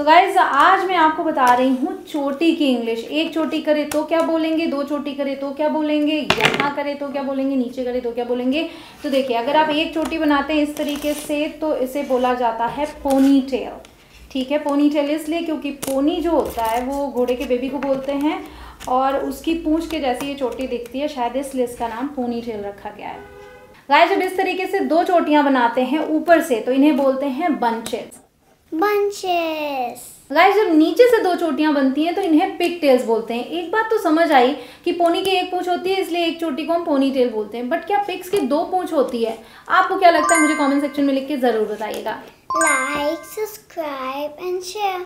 So guys आज मैं आपको बता रही हूँ चोटी की इंग्लिश एक चोटी करे तो क्या बोलेंगे, दो चोटी करे तो क्या बोलेंगे, यहाँ करे तो क्या बोलेंगे, नीचे करे तो क्या बोलेंगे। तो देखिए, अगर आप एक चोटी बनाते हैं इस तरीके से तो इसे बोला जाता है पोनी टेल ठीक है पोनी टेल इसलिए क्योंकि पोनी जो होता है, वो घोड़े के बेबी को बोलते हैं और उसकी पूंछ के जैसी ये चोटी दिखती है। शायद इसलिए इसका नाम पोनी टेल रखा गया है। गाय जब इस तरीके से दो चोटियाँ बनाते हैं ऊपर से तो इन्हें बोलते हैं बंचेस बंचेस गाइस जब नीचे से दो चोटियाँ बनती हैं तो इन्हें पिक टेल्स बोलते हैं। एक बात तो समझ आई कि पोनी की एक पूंछ होती है इसलिए एक चोटी को हम पोनी टेल बोलते हैं। बट क्या पिक्स की दो पूंछ होती है? आपको क्या लगता है? मुझे कमेंट सेक्शन में लिख के ज़रूर बताइएगा। Like subscribe and share